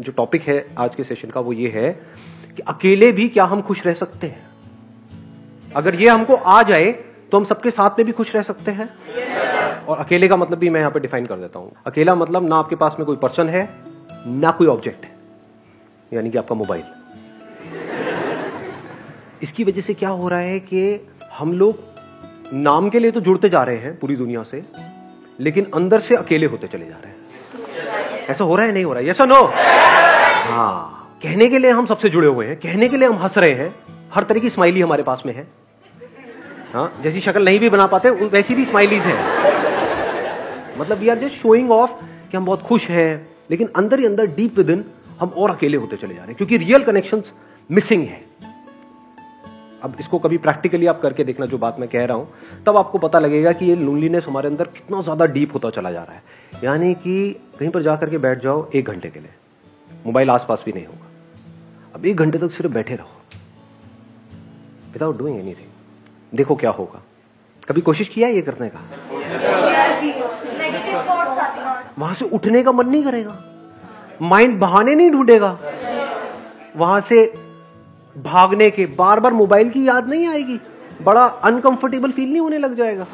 जो टॉपिक है आज के सेशन का वो ये है कि अकेले भी क्या हम खुश रह सकते हैं? अगर ये हमको आ जाए तो हम सबके साथ में भी खुश रह सकते हैं? और अकेले का मतलब भी मैं यहाँ पे डिफाइन कर देता हूँ। अकेला मतलब ना आपके पास में कोई पर्सन है, ना कोई ऑब्जेक्ट है, यानी कि आपका मोबाइल इसकी वजह से क्या हो रहा है कि हम लोग नाम के लिए तो जुड़ते जा रहे हैं पूरी दुनिया से, लेकिन अंदर से अकेले होते चले जा रहे हैं। ऐसा हो रहा है, नहीं हो रहा है? यस नो हाँ कहने के लिए हम सबसे जुड़े हुए हैं, कहने के लिए हम हंस रहे हैं। हर तरह की स्माइली हमारे पास में है। हाँ जैसी शक्ल नहीं भी बना पाते वैसी भी स्माइलीज हैं। मतलब we are just showing off कि हम बहुत खुश हैं, लेकिन अंदर ही अंदर डीप विद इन हम और अकेले होते चले जा रहे हैं, क्योंकि रियल कनेक्शन मिसिंग है। अब इसको कभी प्रैक्टिकली आप करके देखना, जो बात मैं कह रहा हूँ, तब आपको पता लगेगा कि ये लोनलीनेस हमारे अंदर कितना ज़्यादा डीप होता चला जा रहा है। यानी कि कहीं पर जाकर के बैठ जाओ एक घंटे के लिए। मोबाइल आसपास भी नहीं होगा। अब एक घंटे तक सिर्फ़ बैठे रहो। विदाउट डूइंग एनीथिंग देखो क्या होगा। कभी कोशिश किया ये करने का? वहाँ से उठने का मन नहीं करेगा। माइंड बहाने नहीं ढूंढेगा। वहाँ से भागने के बार बार मोबाइल की याद नहीं आएगी। बड़ा अनकंफर्टेबल फील नहीं होने लग जाएगा।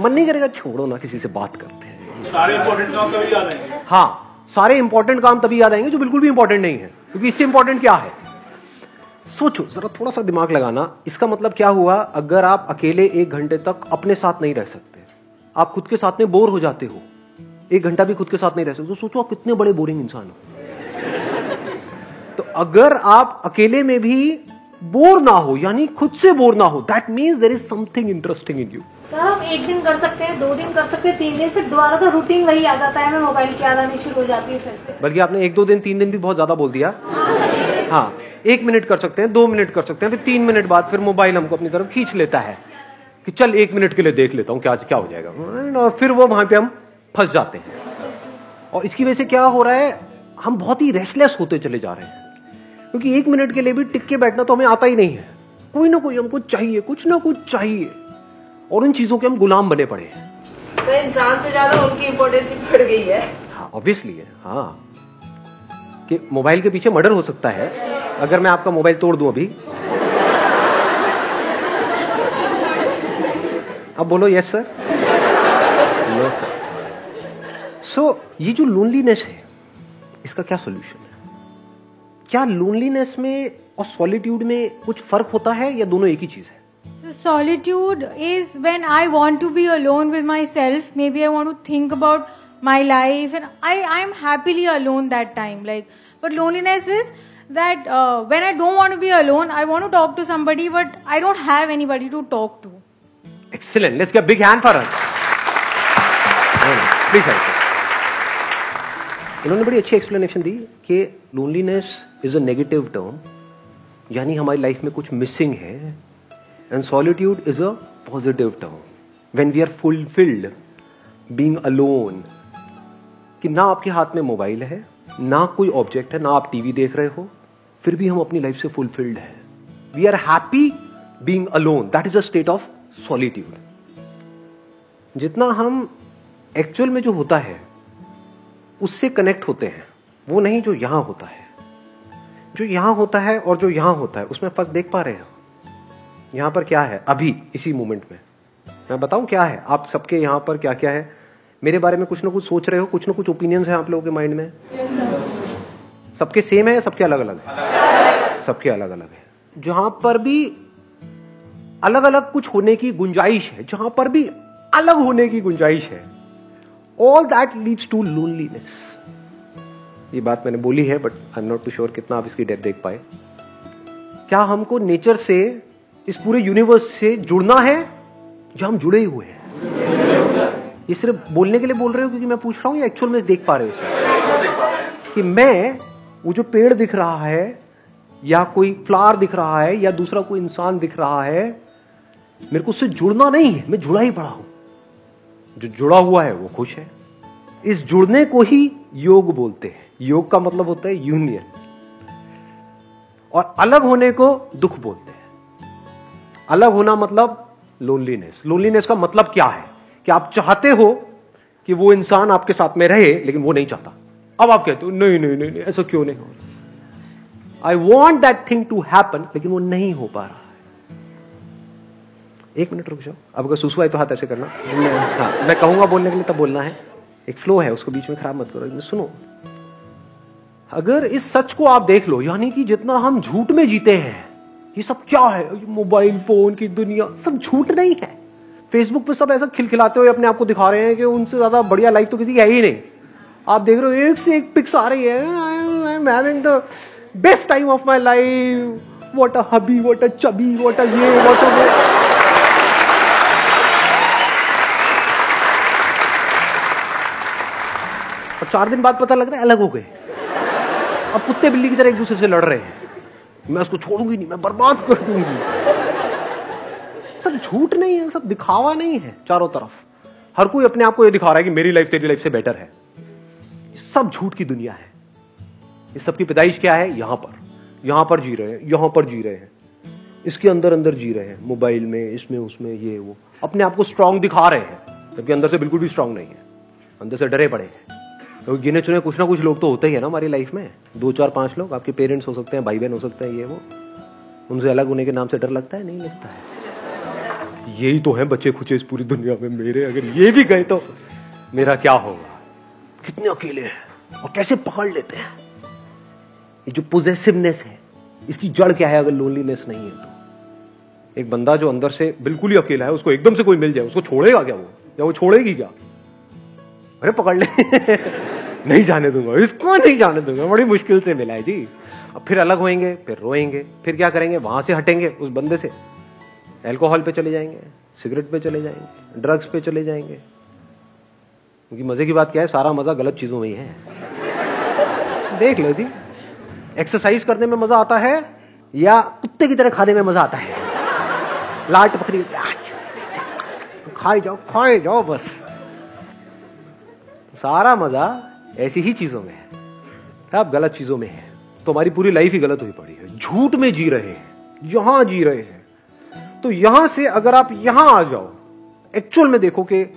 मन नहीं करेगा छोड़ो ना किसी से बात करते। सारे इंपॉर्टेंट काम तभी याद आएँगे। हाँ सारे इंपॉर्टेंट काम तभी याद आएँगे जो बिल्कुल भी इंपॉर्टेंट नहीं है, क्योंकि इससे इंपॉर्टेंट क्या है? सोचो, जरा थोड़ा सा दिमाग लगाना। इसका मतलब क्या हुआ? अगर आप अकेले एक घंटे तक अपने साथ नहीं रह सकते, आप खुद के साथ में बोर हो जाते हो, एक घंटा भी खुद के साथ नहीं रह सकते तो सोचो आप कितने बड़े बोरिंग इंसान हो। तो अगर आप अकेले में भी बोर ना हो यानी खुद से बोर ना हो that means there is something interesting in you sir हम एक दिन कर सकते हैं दो दिन कर सकते हैं तीन दिन फिर दोबारा तो रूटीन वही आ जाता है हमें मोबाइल की याद आनी शुरू हो जाती है फिर से। बल्कि आपने एक दो दिन तीन दिन भी बहुत ज़्यादा बोल दिया। हाँ एक मिनट कर सकते हैं दो मिनट कर सकते हैं फिर तीन मिनट बाद फिर मोबाइल हमको अपनी तरफ़ खींच लेता है कि चल एक मिनट के लिए देख लेता हूँ क्या क्या हो जाएगा। और फिर वो वहाँ पे हम फंस जाते हैं। और इसकी वजह से क्या हो रहा है हम बहुत ही रेस्टलेस होते चले जा रहे हैं। क्योंकि एक मिनट के लिए भी टिक के बैठना तो हमें आता ही नहीं है। कोई ना कोई हमको चाहिए कुछ ना कुछ चाहिए। और उन चीज़ों के हम गुलाम बने पड़े हैं। तो इंसान से ज़्यादा उनकी इम्पोर्टेंस बढ़ गई है। ऑब्वियसली है हाँ। कि मोबाइल के पीछे मर्डर हो सकता है अगर मैं आपका मोबाइल तोड़ दूँ अभी। अब बोलो yes sir yes sir so ये जो लोनलीनेस है इसका क्या सोल्यूशन क्या लोनलीनेस में और सॉलिट्यूड में कुछ फ़र्क होता है या दोनों एक ही चीज़ है? Solitude is when I want to be alone with my self maybe I want to think about my life and I I am happily alone that time like but loneliness is that when I don't want be alone I want to talk to somebody but I don't have anybody to talk to excellent let's big hand for us इन्होंने बड़ी अच्छी explanation दी कि loneliness is a negative term यानी हमारी life में कुछ missing है and solitude is a positive term when we are fulfilled being alone कि ना आपके हाथ में मोबाइल है, ना कोई ऑब्जेक्ट है, ना आप टीवी देख रहे हो, फिर भी हम अपनी लाइफ से फुलफिल्ड है. We are happy being alone that is a state of solitude जितना हम एक्चुअल में जो होता है, उससे कनेक्ट होते हैं. वो नहीं जो यहाँ होता है. जो यहाँ होता है और जो यहाँ होता है उसमें फ़र्क देख पा रहे हैं। यहाँ पर क्या है? अभी इसी मोमेंट में। मैं बताऊँ क्या है? आप सबके यहाँ पर क्या क्या है? मेरे बारे में कुछ ना कुछ सोच रहे हो कुछ ना कुछ ओपिनियंस है आप लोगों के माइंड में? yes, सबके सेम है या सबके अलग अलग है? सबके अलग अलग है। जहाँ पर भी अलग अलग कुछ होने की गुंजाइश है जहाँ पर भी अलग होने की गुंजाइश है all that leads to loneliness ये बात मैंने बोली है but I am not too sure कितना आप इसकी डेप देख पाए। क्या हमको नेचर से, इस पूरे यूनिवर्स से जुड़ना है या हम जुड़े ही हुए हैं? ये सिर्फ़ बोलने के लिए बोल रहे हो क्योंकि मैं पूछ रहा हूँ, या एक्चुअल में देख पा रहे हो कि मैं, वो जो पेड़ दिख रहा है, या कोई फ्लावर दिख रहा है, या दूसरा कोई इंसान दिख रहा है, मेरे को उससे जुड़ना नहीं है, मैं जुड़ा ही पड़ा हूँ। जो जुड़ा हुआ है, वो खुश है। इस जुड़ने को ही योग बोलते हैं। योग का मतलब होता है यूनियन और अलग होने को दुख बोलते हैं. अलग होना मतलब लोनलीनेस लोनलीनेस का मतलब क्या है? कि आप चाहते हो कि वो इंसान आपके साथ में रहे लेकिन वो नहीं चाहता. अब आप कहते हो नहीं नहीं नहीं, नहीं ऐसा क्यों नहीं हो? रहा I want that thing to happen लेकिन वो नहीं हो पा रहा है. एक मिनट रुक जाओ. अब अगर सुसु आए तो हाथ ऐसे करना. हाँ मैं कहूँगा बोलने के लिए तब बोलना है. एक फ्लो है उसको बीच में खराब मत करो. सुनो. अगर इस सच को आप देख लो, यानी कि जितना हम झूठ में जीते हैं, ये सब क्या है? मोबाइल, फ़ोन की दुनिया, सब झूठ नहीं है। फेसबुक पे सब ऐसा खिलखिलाते हुए अपने आप को दिखा रहे हैं कि उनसे ज़्यादा बढ़िया लाइफ तो किसी की है ही नहीं। आप देख रहे हो, एक से एक पिक्स आ रही है। I am having the best time of my life what a hubby what a chubby what a ये वॉट अ और चार दिन बाद पता लग रहा है अलग हो गए। अब कुत्ते बिल्ली की तरह एक दूसरे से लड़ रहे हैं। मैं उसको छोड़ूँगी नहीं, मैं बर्बाद कर दूँगी। सब झूठ नहीं है सब दिखावा नहीं है चारों तरफ़। हर कोई अपने आप को ये दिखा रहा है कि मेरी लाइफ तेरी लाइफ से बेटर है। सब झूठ की दुनिया है। इस सबकी पैदाइश क्या है? यहाँ पर। यहाँ पर जी रहे हैं, यहाँ पर जी रहे हैं। इसके अंदर अंदर जी रहे हैं। मोबाइल में, इसमें, उसमें, ये, वो। अपने आप को स्ट्रांग दिखा रहे हैं। जबकि अंदर से बिल्कुल भी स्ट्रांग नहीं है। अंदर से डरे पड़े हैं। तो गिने चुने कुछ ना कुछ लोग तो होते ही है ना हमारी लाइफ में। दो, चार, पाँच लोग, आपके पेरेंट्स हो सकते हैं भाई बहन हो सकते हैं, ये, वो। उनसे अलग होने के नाम से डर लगता है? नहीं लगता है। यही तो है बच्चे खुचे इस पूरी दुनिया में, मेरे अगर ये भी गए तो। मेरा क्या होगा? कितने अकेले हैं और कैसे पकड़ लेते हैं? ये जो पोजेसिवनेस है, इसकी जड़ क्या है अगर लोनलीनेस नहीं है तो? एक बंदा जो अंदर से बिल्कुल ही अकेला है, उसको एकदम से कोई मिल जाए, उसको छोड़ेगा क्या वो? या वो छोड़ेगी क्या? अरे पकड़ ले। नहीं जाने दूँगा। इसको नहीं जाने दूँगा। बड़ी मुश्किल से मिला है जी। अब फिर अलग होएँगे, फिर रोएँगे, फिर क्या करेंगे? वहाँ से हटेंगे उस बंदे से। एल्कोहल पे चले जाएँगे, सिगरेट पे चले जाएँगे, ड्रग्स पे चले जाएँगे। क्योंकि मज़े की बात क्या है, सारा मज़ा गलत चीज़ों में ही है। देख लो जी। एक्सरसाइज करने में मज़ा आता है या कुत्ते की तरह खाने में मज़ा आता है? लाट पकड़ी खाए जाओ खाए जाओ बस। सारा मज़ा ऐसी ही चीज़ों में है। अब गलत चीज़ों में है। तो हमारी पूरी लाइफ ही गलत हुई पड़ी है। झूठ में जी रहे हैं। यहाँ जी रहे हैं। तो यहाँ से अगर आप यहाँ आ जाओ एक्चुअल में देखो कि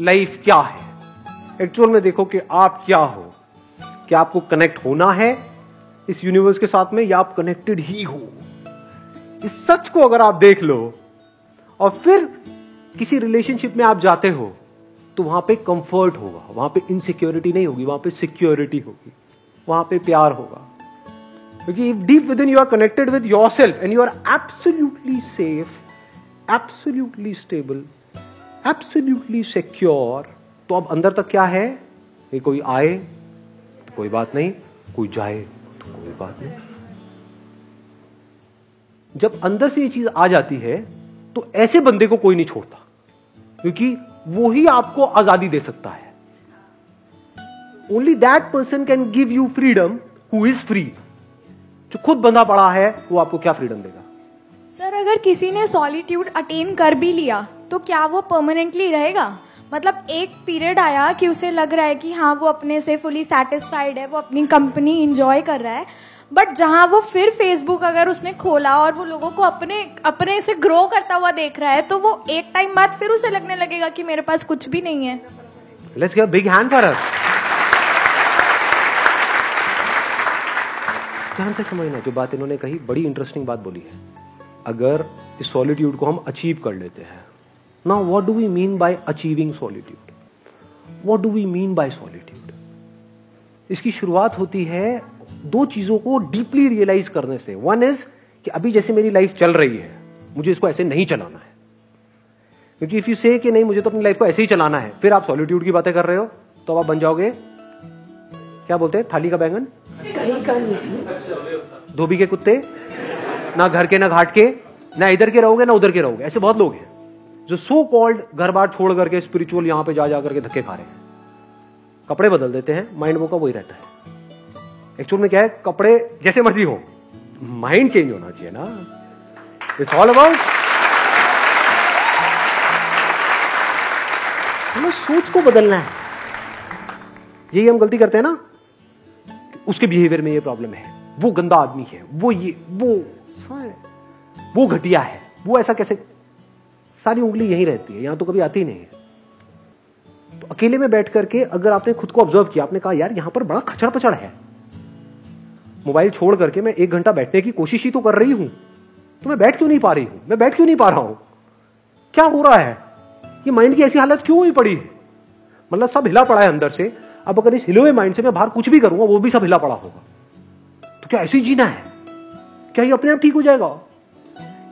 लाइफ क्या है। एक्चुअल में देखो कि आप क्या हो। क्या आपको कनेक्ट होना है इस यूनिवर्स के साथ में या आप कनेक्टेड ही हो। इस सच को अगर आप देख लो और फिर किसी रिलेशनशिप में आप जाते हो तो वहाँ पे कंफर्ट होगा, वहाँ पे इनसिक्योरिटी नहीं होगी, वहाँ पे सिक्योरिटी होगी, वहाँ पे प्यार होगा। क्योंकि if deep within you are connected with yourself and you are absolutely safe absolutely stable absolutely secure तो अब अंदर तक क्या है? कि कोई आए तो कोई बात नहीं, कोई जाए तो कोई बात नहीं। जब अंदर से ये चीज़ आ जाती है तो ऐसे बंदे को कोई नहीं छोड़ता, क्योंकि वो ही आपको आज़ादी दे सकता है। Only that person can give you freedom who is free जो खुद बंधा पड़ा है, वो आपको क्या फ्रीडम देगा? सर, अगर किसी ने सॉलिट्यूड अटेन कर भी लिया तो क्या वो परमानेंटली रहेगा? मतलब एक पीरियड आया कि उसे लग रहा है कि हाँ वो अपने से फुली सेटिस्फाइड है, वो अपनी कंपनी इंजॉय कर रहा है। बट जहाँ वो फिर फेसबुक अगर उसने खोला और वो लोगों को अपने अपने से ग्रो करता हुआ देख रहा है तो वो एक टाइम बाद फिर उसे लगने लगेगा कि मेरे पास कुछ भी नहीं है। Let's give big hand for ध्यान से समझना जो बात इन्होंने कही, बड़ी इंटरेस्टिंग बात बोली है। अगर इस सॉलिट्यूड को हम अचीव कर लेते हैं ना what do we mean by achieving solitude what do we mean by solitude इसकी शुरुआत होती है दो चीज़ों को डीपली रियलाइज़ करने से वन इज़ कि अभी जैसे मेरी लाइफ चल रही है, मुझे इसको ऐसे नहीं चलाना है। क्योंकि इफ़ यू से कि नहीं, मुझे तो अपनी लाइफ को ऐसे ही चलाना है, फिर आप सॉलिट्यूड की बातें कर रहे हो तो आप बन जाओगे। क्या बोलते हैं? थाली का बैंगन? धोबी के कुत्ते? ना घर के, ना घाट के, ना इधर के रहोगे, ना उधर के रहोगे। ऐसे बहुत लोग हैं, जो सो कॉल्ड घर बार छोड़ करके स्पिरिचुअल यहाँ पे जा जा करके धक्के खा रहे हैं। कपड़े बदल देते हैं माइंड वो का वही रहता है। एक्चुअल में क्या है? कपड़े जैसे मर्ज़ी हो। माइंड चेंज होना चाहिए ना। इट्स ऑल अबाउट हमें सोच को बदलना है। यही हम गलती करते हैं ना। उसके बिहेवियर में ये प्रॉब्लम है। वो गंदा आदमी है। वो ये, वो वो घटिया है। वो ऐसा कैसे? सारी उंगली यहीं रहती है। यहाँ तो कभी आती नहीं है। तो अकेले में बैठ करके अगर आपने खुद को ऑब्ज़र्व किया, आपने कहा, यार, यहाँ पर बड़ा खचड़ पचड़ है। मोबाइल छोड़ करके मैं एक घंटा बैठने की कोशिश ही तो कर रही हूँ। तो मैं बैठ क्यों नहीं पा रही हूँ? मैं बैठ क्यों नहीं पा रहा हूँ? क्या हो रहा है? ये माइंड की ऐसी हालत क्यों हुई पड़ी? मतलब सब हिला पड़ा है अंदर से। अब अगर इस हिले हुए माइंड से मैं बाहर कुछ भी करूँगा वो भी सब हिला पड़ा होगा। तो क्या ऐसे ही जीना है? क्या ये अपने आप ठीक हो जाएगा?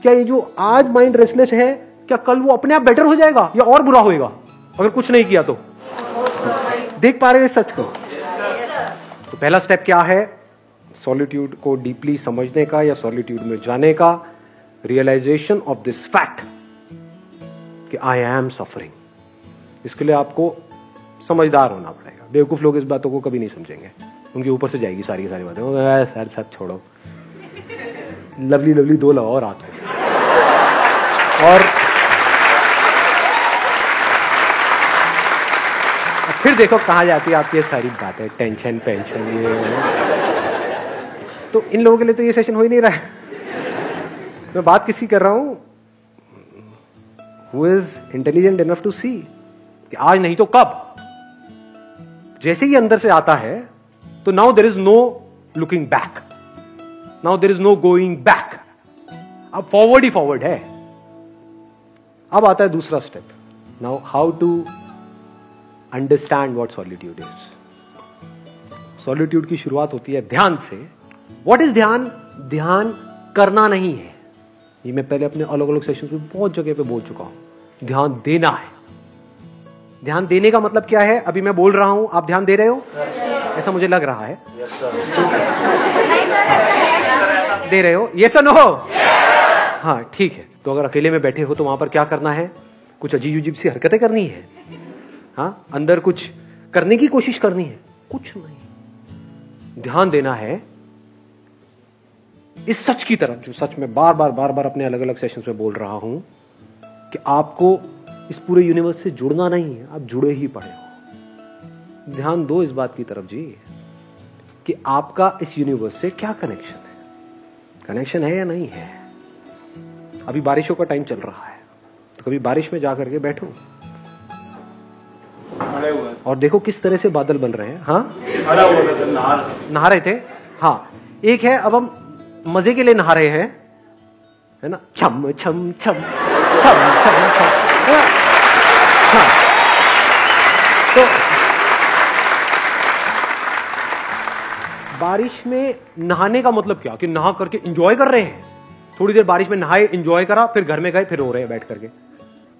क्या ये जो आज माइंड रेस्टलेस है क्या कल वो अपने आप बेटर हो जाएगा या और बुरा होएगा? अगर कुछ नहीं किया तो। देख पा रहे हैं सच को? तो पहला स्टेप क्या है? सॉलिट्यूड को डीपली समझने का या सॉलिट्यूड में जाने का रियलाइजेशन ऑफ़ दिस फैक्ट कि आई एम सफरिंग इसके लिए आपको समझदार होना पड़ेगा। बेवकूफ़ लोग इस बातों को कभी नहीं समझेंगे। उनके ऊपर से जाएगी सारी सारी बातें। वो, "आ, सर सब छोड़ो। लवली लवली दो लगाओ रात को और फिर देखो कहा जाती है आपकी सारी बातें। टेंशन पेंशन ये। तो इन लोगों के लिए तो ये सेशन हो ही नहीं रहा है। मैं बात किसी कर रहा हूँ? Who is intelligent enough to see कि आज नहीं तो कब? जैसे ही अंदर से आता है तो now there is no looking back now there is no going back अब फॉरवर्ड ही फॉरवर्ड है। अब आता है दूसरा step now how to understand what solitude is solitude की शुरुआत होती है ध्यान से। वॉट इज़ ध्यान ध्यान करना नहीं है ये मैं पहले अपने अलग अलग सेशन में बहुत जगह पे बोल चुका हूँ ध्यान देना है ध्यान देने का मतलब क्या है अभी मैं बोल रहा हूँ आप ध्यान दे रहे हो yes, ऐसा मुझे लग रहा है दे रहे हो ये सर नो हाँ ठीक है तो अगर अकेले में बैठे हो तो वहाँ पर क्या करना है कुछ अजीब अजीब सी हरकतें करनी है हाँ अंदर कुछ करने की कोशिश करनी है कुछ नहीं ध्यान देना है इस सच की तरफ़ जो सच में बार बार बार बार अपने अलग अलग सेशंस में बोल रहा हूँ कि आपको इस पूरे यूनिवर्स से जुड़ना नहीं है आप जुड़े ही पड़े हो। ध्यान दो इस बात की तरफ़ जी कि आपका इस यूनिवर्स से क्या कनेक्शन है? कनेक्शन है या नहीं है? अभी बारिशों का टाइम चल रहा है तो कभी बारिश में जाकर के बैठो? और देखो किस तरह से बादल बन रहे हैं हाँ। नहा रहे थे? हाँ। एक है अब हम मज़े के लिए नहा रहे हैं, है ना? छम छम छम छम छम छम हाँ तो बारिश में नहाने का मतलब क्या? कि नहा करके एंजॉय कर रहे हैं? थोड़ी देर बारिश में नहाए एंजॉय करा, फिर घर में गए, फिर रो रहे हैं बैठ करके।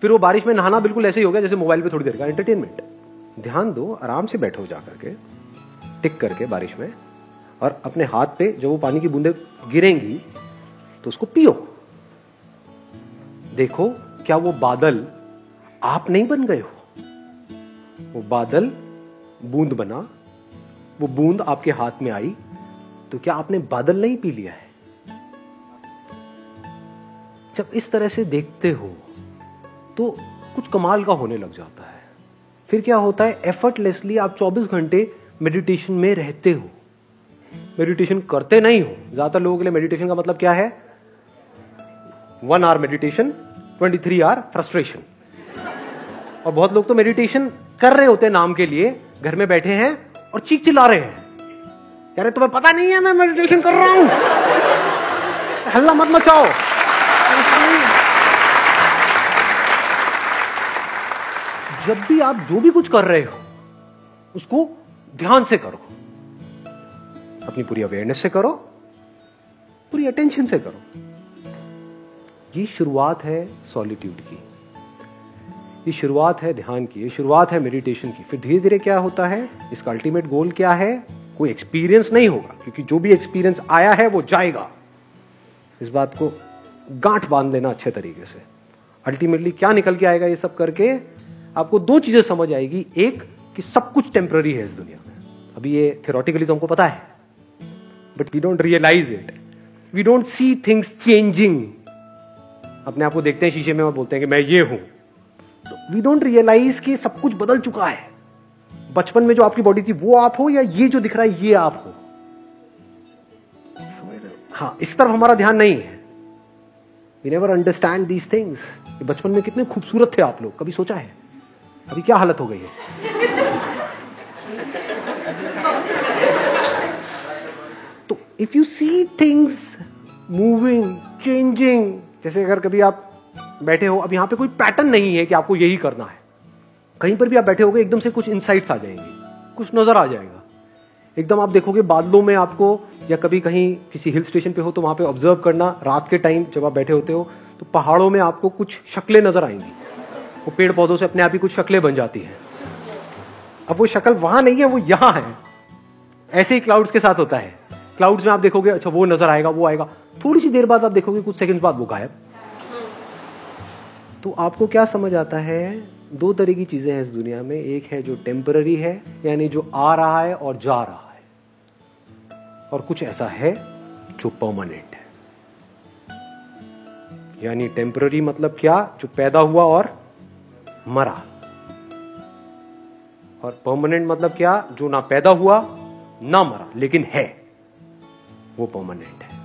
फिर वो बारिश में नहाना बिल्कुल ऐसे ही हो गया जैसे मोबाइल पे थोड़ी देर का एंटरटेनमेंट ध्यान दो, आराम से बैठो जा करके, टिक करके बारिश में। और अपने हाथ पे जब वो पानी की बूंदे गिरेंगी तो उसको पियो। देखो क्या वो बादल आप नहीं बन गए हो। वो बादल बूंद बना, वो बूंद आपके हाथ में आई तो क्या आपने बादल नहीं पी लिया है? जब इस तरह से देखते हो तो कुछ कमाल का होने लग जाता है। फिर क्या होता है एफर्टलेसली आप 24 घंटे मेडिटेशन में रहते हो। मेडिटेशन करते नहीं हो, ज़्यादातर लोगों के लिए मेडिटेशन का मतलब क्या है? One hour meditation 23 hour frustration और बहुत लोग तो मेडिटेशन कर रहे होते हैं नाम के लिए, घर में बैठे हैं और चीख चिल्ला रहे हैं। कह रहे, तुम्हें पता नहीं है मैं मेडिटेशन कर रहा हूँ। हल्ला मत मचाओ। जब भी आप जो भी कुछ कर रहे हो, उसको ध्यान से करो। अपनी पूरी अवेयरनेस से करो, पूरी अटेंशन से करो। ये शुरुआत है सॉलिट्यूड की। ये शुरुआत है ध्यान की। ये शुरुआत है मेडिटेशन की। फिर धीरे धीरे क्या होता है? इसका अल्टीमेट गोल क्या है? कोई एक्सपीरियंस नहीं होगा, क्योंकि जो भी एक्सपीरियंस आया है, वो जाएगा। इस बात को गांठ बाँध लेना अच्छे तरीके से। अल्टीमेटली क्या निकल के आएगा ये सब करके? आपको दो चीज़ें समझ आएगी। एक, कि सब कुछ टेम्पररी है इस दुनिया में। अभी ये थियोरटिकली तो हमको पता है। But we don't realise it we don't see things changing अपने आप को देखते हैं, शीशे में और बोलते हैं कि मैं ये हूँ। तो वी डोंट रियलाइज़ कि सब कुछ बदल चुका है। बचपन में जो आपकी बॉडी थी, वो आप हो या ये जो दिख रहा है, ये आप हो? हो? इस तरफ़ हमारा ध्यान नहीं है। We never understand these things बचपन में कितने खूबसूरत थे आप लोग। कभी सोचा है? अभी क्या हालत हो गई है? If you see things moving changing जैसे अगर कभी आप बैठे हो, अब यहाँ पे कोई पैटर्न नहीं है कि आपको यही करना है। कहीं पर भी आप बैठे होगे, एकदम से कुछ इंसाइट्स आ जाएँगे, कुछ नज़र आ जाएगा। एकदम आप देखोगे बादलों में आपको, या कभी कहीं किसी हिल स्टेशन पे हो तो वहाँ पे ऑब्ज़र्व करना, रात के टाइम जब आप बैठे होते हो तो पहाड़ों में आपको कुछ शक्लें नज़र आएँगी। वो पेड़ पौधों से अपने आप ही कुछ शक्लें बन जाती हैं। अब वो शक्ल वहाँ नहीं है, वो यहाँ है। ऐसे ही क्लाउड्स के साथ होता है। क्लाउड्स में आप देखोगे अच्छा वो नज़र आएगा, वो आएगा। थोड़ी सी देर बाद आप देखोगे, कुछ सेकंड बाद वो गायब। तो आपको क्या समझ आता है? दो तरह की चीज़ें हैं इस दुनिया में। एक है जो टेम्पररी है, यानी जो आ रहा है और जा रहा है। और कुछ ऐसा है जो परमानेंट है। यानी टेम्पररी मतलब क्या? जो पैदा हुआ और मरा। और परमानेंट मतलब क्या? जो ना पैदा हुआ, ना मरा, लेकिन है। वो परमानेंट है।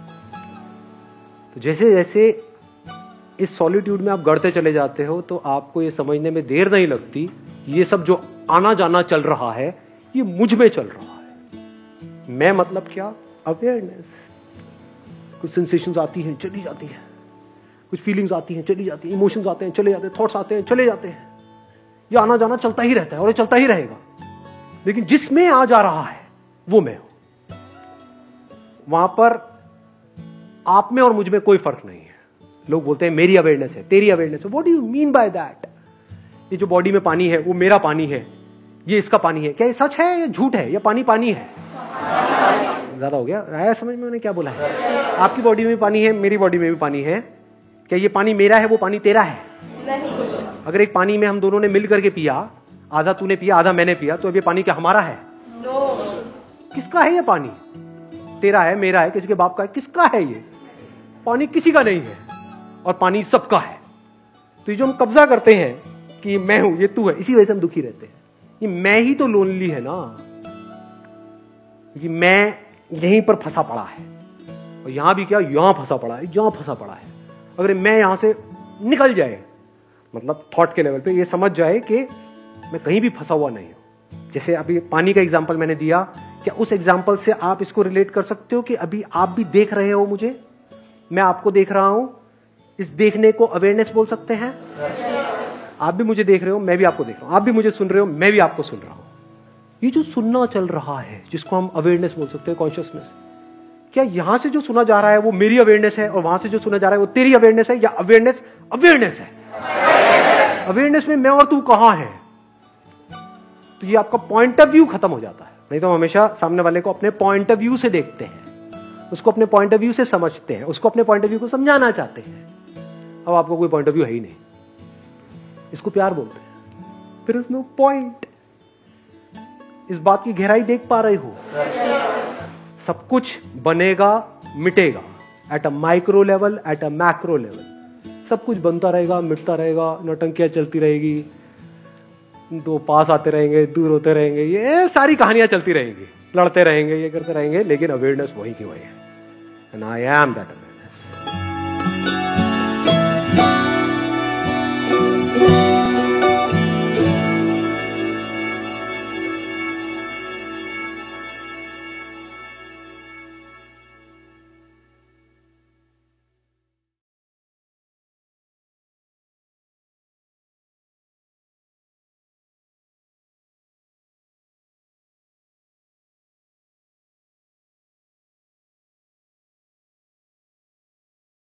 तो जैसे जैसे इस सॉलिट्यूड में आप गढ़ते चले जाते हो तो आपको ये समझने में देर नहीं लगती, ये सब जो आना जाना चल रहा है, ये मुझमें चल रहा है। मैं मतलब क्या? अवेयरनेस कुछ सेंसेशंस आती हैं, चली जाती हैं। कुछ फीलिंग्स आती हैं, चली जाती हैं। इमोशंस आते हैं, चले जाते हैं। थॉट्स आते हैं, चले जाते हैं। ये आना जाना चलता ही रहता है और ये चलता ही रहेगा। लेकिन जिसमें आ जा रहा है, वो मैं हूँ। वहाँ पर आप में और मुझमें कोई फ़र्क नहीं है। लोग बोलते हैं मेरी अवेयरनेस है तेरी अवेयरनेस है. What do you mean by that ये जो बॉडी में पानी है वो मेरा पानी है। ये इसका पानी है। क्या ये सच है या झूठ है? या पानी पानी है? ज़्यादा हो गया। आया समझ में मैंने क्या बोला है? आपकी बॉडी में पानी है मेरी बॉडी में भी पानी है। क्या ये पानी मेरा है वो पानी तेरा है? अगर एक पानी में हम दोनों ने मिल करके पिया आधा तूने पिया आधा मैंने पिया तो अब ये पानी क्या हमारा है? किसका है ये पानी? तेरा है, मेरा है, किसी के बाप का है, किसका है ये? पानी किसी का नहीं है और पानी सबका है। तो ये जो हम कब्जा करते हैं कि मैं हूँ, ये तू है, इसी वजह से हम दुखी रहते हैं। ये मैं ही तो लोनली है ना। कि मैं यहीं पर फंसा पड़ा है। और यहाँ भी क्या, यहाँ फंसा पड़ा है, यहाँ फंसा पड़ा है। अगर मैं यहाँ से निकल जाए मतलब थॉट के लेवल पे ये समझ जाए कि मैं कहीं भी फंसा हुआ नहीं हूँ। जैसे अभी पानी का एग्ज़ाम्पल मैंने दिया क्या उस एग्ज़ाम्पल से आप इसको रिलेट कर सकते हो कि अभी आप भी देख रहे हो मुझे? मैं आपको देख रहा हूँ। इस देखने को अवेयरनेस बोल सकते हैं? आप भी मुझे देख रहे हो, मैं भी आपको देख रहा हूँ। आप भी मुझे सुन रहे हो, मैं भी आपको सुन रहा हूँ। ये जो सुनना चल रहा है, जिसको हम अवेयरनेस बोल सकते हैं कॉन्शियसनेस क्या यहाँ से जो सुना जा रहा है, वो मेरी अवेयरनेस है, और वहाँ से जो सुना जा रहा है, वो तेरी अवेयरनेस है, या अवेयरनेस अवेयरनेस है? अवेयरनेस में मैं और तू कहाँ है? तो ये आपका पॉइंट ऑफ़ व्यू खत्म हो जाता है। नहीं तो हम हमेशा सामने वाले को अपने पॉइंट ऑफ़ व्यू से देखते हैं। उसको अपने पॉइंट ऑफ़ व्यू से समझते हैं। उसको अपने पॉइंट ऑफ़ व्यू को समझाना चाहते हैं। अब आपको कोई पॉइंट ऑफ़ व्यू है ही नहीं। इसको प्यार बोलते हैं। फिर नो पॉइंट इस बात की गहराई देख पा रहे हो। सब कुछ बनेगा, मिटेगा। At a micro level at a macro level सब कुछ बनता रहेगा, मिटता रहेगा, नौटंकियाँ चलती रहेगी। दो पास आते रहेंगे, दूर होते रहेंगे, ये सारी कहानियाँ चलती रहेंगी। लड़ते रहेंगे, ये करते रहेंगे, लेकिन अवेयरनेस वही की वही है। And I am that